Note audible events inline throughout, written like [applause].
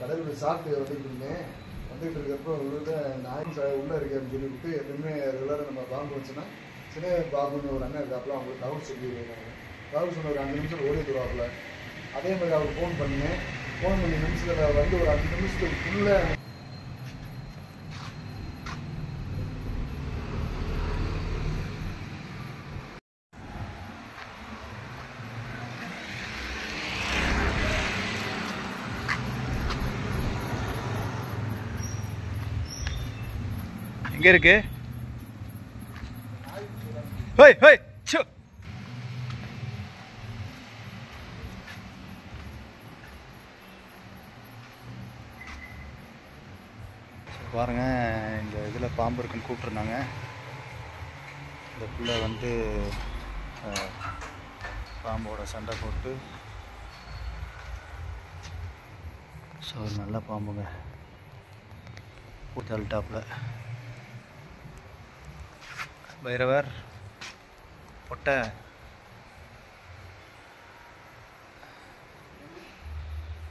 கடலுடைய சாப்பிட்டு வந்துட்டு இருந்தேன் வந்துட்டு இருக்கப்போ உள்ள நாயும் உள்ளே உள்ள இருக்கேன்னு சொல்லிவிட்டு எப்பவுமே ரெகுலராக நம்ம பாம்பு வச்சுன்னா சின்ன பாபுன்னு ஒரு அண்ணன் இருக்காப்புல அவங்களுக்கு தகவல் சொல்லி தகவல் சொன்ன ஒரு அஞ்சு நிமிஷம் ஓடி வருவாப்புல அதே மாதிரி அவர் ஃபோன் பண்ணேன். ஃபோன் பண்ணி நிமிஷத்தில் வந்து ஒரு அஞ்சு நிமிஷத்துக்குள்ளே எங்க இருக்கு. ஹோய் ஹோய் பாருங்க இந்த இதில் பாம்பு இருக்குன்னு கூப்பிட்ருந்தாங்க இந்த பிள்ளை வந்து பாம்போட சண்டை போட்டு ஸோ நல்ல பாம்புங்க. தள்ளிட்டாப்புல. பைரவர் பொட்டை.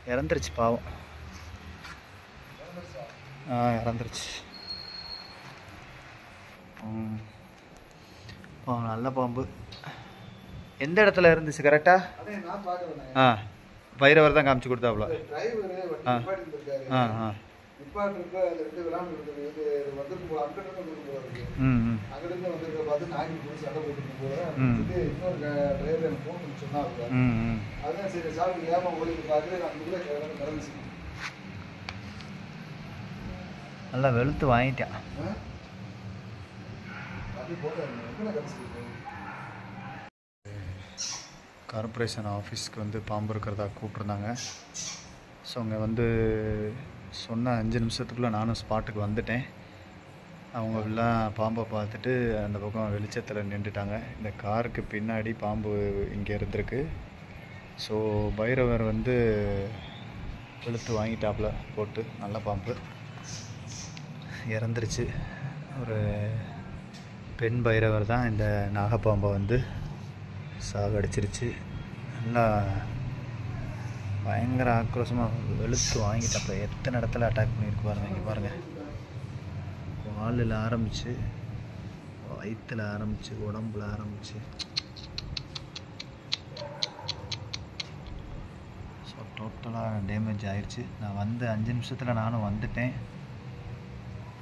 இறந்துருச்சு பாவம். ஆ இறந்துருச்சு. பாவம் நல்ல பாம்பு. எந்த இடத்துல இருந்துச்சு கரெக்டா அதே நான் பார்க்குறேன் ஆ பைரவர் தான் காமிச்சு கொடுத்தாப்புல. ஆ. ஆ ஆ. ரெண்டு விளாண்டு இருக்குது. இது வந்துட்டு போல அங்கிட்டு வந்துட்டு போல இருக்கு அங்கிருந்து வந்திருக்க பார்த்து நாய்க்கு போய் சண்டை போட்டுட்டு போல. இது இன்னொரு டிரைவர் எனக்கு ஃபோன் பண்ணி சொன்னாங்க சரி. சாப்பிட்டு ஏமா ஓடி பார்த்து நல்லா வெளுத்து வாங்கிட்டான் கார்ப்பரேஷன் ஆஃபீஸ்க்கு வந்து பாம்பு இருக்கிறதா கூப்பிட்ருந்தாங்க ஸோ அங்கே வந்து சொன்ன அஞ்சு நிமிஷத்துக்குள்ளே நானும் ஸ்பாட்டுக்கு வந்துட்டேன். அவங்க எல்லாம் பாம்பை பார்த்துட்டு அந்த பக்கம் வெளிச்சத்தில் நின்றுட்டாங்க இந்த காருக்கு பின்னாடி பாம்பு இங்கே இருந்திருக்கு. ஸோ பைரவர் வந்து வெளுத்து வாங்கிட்டாப்புல போட்டு நல்ல பாம்பு. இறந்துருச்சு. ஒரு பெண் பைரவர் தான் இந்த நாகப்பாம்பை வந்து சாகடிச்சிருச்சு. நல்லா பயங்கர ஆக்ரோஷமாக வெளுத்து வாங்கிட்டப்ப எத்தனை இடத்துல அட்டாக் பண்ணியிருக்கு பாருங்க இங்கே பாருங்கள் வாலில் ஆரம்பிச்சு வயிற்றில் ஆரம்பித்து உடம்புல ஆரம்பித்து ஸோ டோட்டலாக டேமேஜ் ஆயிடுச்சு நான் வந்து அஞ்சு நிமிஷத்தில் நானும் வந்துட்டேன்.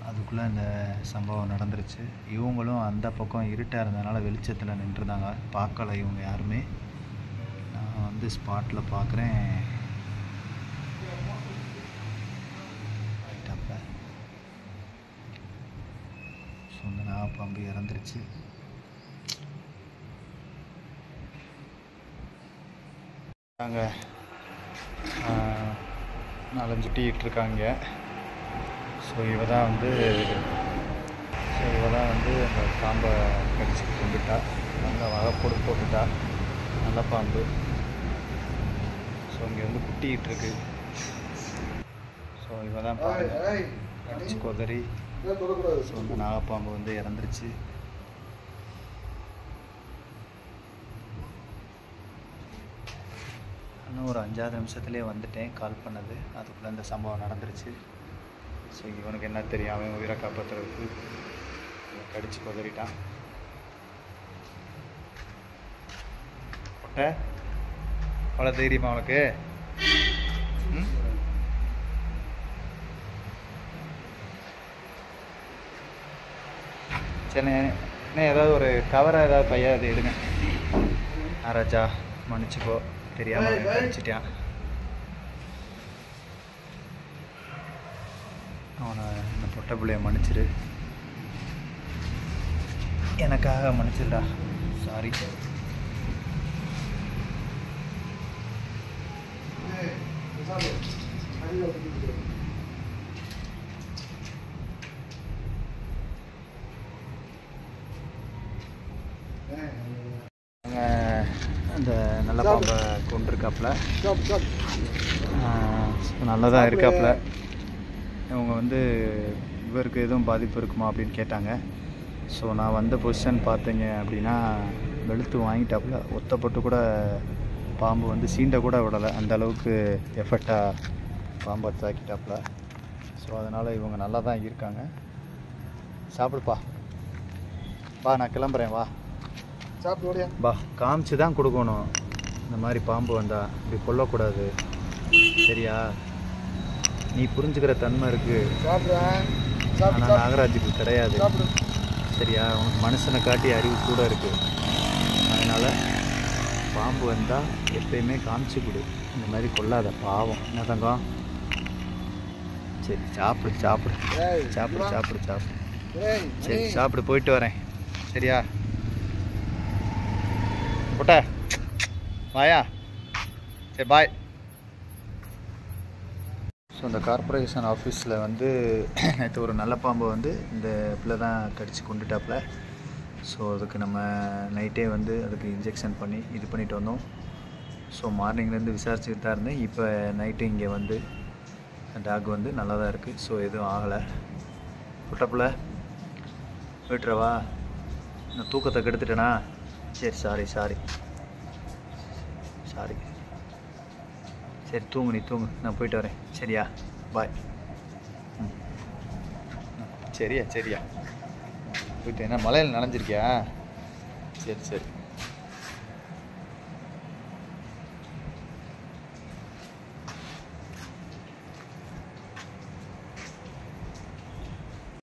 அதுக்குள்ளே இந்த சம்பவம் நடந்துருச்சு. இவங்களும் அந்த பக்கம் இருட்டாக இருந்ததுனால வெளிச்சத்தில் நின்றுருந்தாங்க பார்க்கல இவங்க யாருமே. வந்து ஸ்பாட்டில் பார்க்குறேன் ஸோ இந்த நாகப்பாம்பு இறந்துருச்சு. நாங்கள் நாலஞ்சு இருக்காங்க. ஸோ இவ தான் வந்து ஸோ இவ தான் வந்து அந்த பாம்பை கடிச்சு கொண்டுட்டா நல்லா வகப்போடு போட்டுட்டா. நல்ல பாம்பு. ஸோ இங்கே வந்து குட்டிக்கிட்டு இருக்கு. ஸோ இவ தான் ஏய், பாருங்க ஏய், கடிச்சு கொதறி ஸோ இந்த நாகப்பாம்பு வந்து இறந்துருச்சு. இன்னும் ஒரு அஞ்சாறு நிமிஷத்துலேயே வந்துட்டேன். கால் பண்ணது. அதுக்குள்ளே இந்த சம்பவம் நடந்துருச்சு. ஸோ இவனுக்கு என்ன தெரியும்? அவன் உயிரை காப்பாற்றுறதுக்கு கடிச்சு கொதறிட்டான். பொட்டை அவ்வளோ தைரியமா உனக்கு? ம்? சரி ஏதாவது ஒரு கவராக ஏதாவது பையா அது எடுங்க. ஆ ராஜா மன்னிச்சுக்கோ தெரியாமல் மன்னிச்சிட்டான். அவனை இந்த பொட்டை பிள்ளைய மன்னிச்சிரு. எனக்காக மன்னிச்சிருடா. சாரி அந்த நல்ல பாம்பை கொண்டிருக்காப்புல. நல்லதாக இருக்காப்புல. இவங்க வந்து இவருக்கு எதுவும் பாதிப்பு இருக்குமா அப்படின்னு கேட்டாங்க. ஸோ நான் வந்த பொசிஷன் பார்த்தீங்க அப்படின்னா வெளுத்து வாங்கிட்டாப்புல. ஒத்தப்பட்டு கூட பாம்பு வந்து சீண்ட கூட விடலை. அந்த அளவுக்கு எஃபெக்டாக பாம்பை தாக்கிட்டாப்புல. ஸோ அதனால் இவங்க நல்லா தான் இருக்காங்க. சாப்பிடுப்பா. வா நான் கிளம்புறேன் வா. சாப்பிட்டு ஓடியா. பா காமிச்சு தான் கொடுக்கணும். இந்த மாதிரி பாம்பு வந்தா இப்படி கொல்லக்கூடாது. சரியா? நீ புரிஞ்சுக்கிற தன்மை இருக்குது ஆனால் நாகராஜுக்கு கிடையாது. சரியா? உனக்கு மனுஷனை காட்டி அறிவு கூட இருக்குது அதனால் பாம்பு வந்தால் எப்பயுமே காமிச்சு கொடு. இந்த மாதிரி கொல்லாத பாவம். என்ன தங்கம்? சரி சாப்பிடு சாப்பிடு. சாப்பிடு. சாப்பிடு சாப்பிடு. சரி. சாப்பிடு போயிட்டு வரேன். சரியா? புட்ட. வாயா. சரி பாய் ஸோ இந்த கார்ப்பரேஷன் ஆஃபீஸில் வந்து [clears throat] நேற்று ஒரு நல்ல பாம்பை வந்து இந்த பிள்ளை தான் கடித்து கொண்டுட்டாப்புல. ஸோ அதுக்கு நம்ம நைட்டே வந்து அதுக்கு இன்ஜெக்ஷன் பண்ணி இது பண்ணிட்டு வந்தோம். ஸோ மார்னிங்லேருந்து விசாரிச்சுட்டு தான் இருந்தேன். இப்போ நைட்டு இங்கே வந்து டாக் வந்து நல்லா தான் இருக்குது ஸோ எதுவும் ஆகலை. புட்டப்பில் விட்டுறவா நான் தூக்கத்தை கெடுத்துட்டேனா? சரி சாரி சாரி சாரி சரி தூங்கு நீ தூங்கு. நான் போயிட்டு வரேன். சரியா? பாய் ம், சரியா சரியா. போயிட்டு என்ன மலையில் நனைஞ்சிருக்கியா? சரி சரி.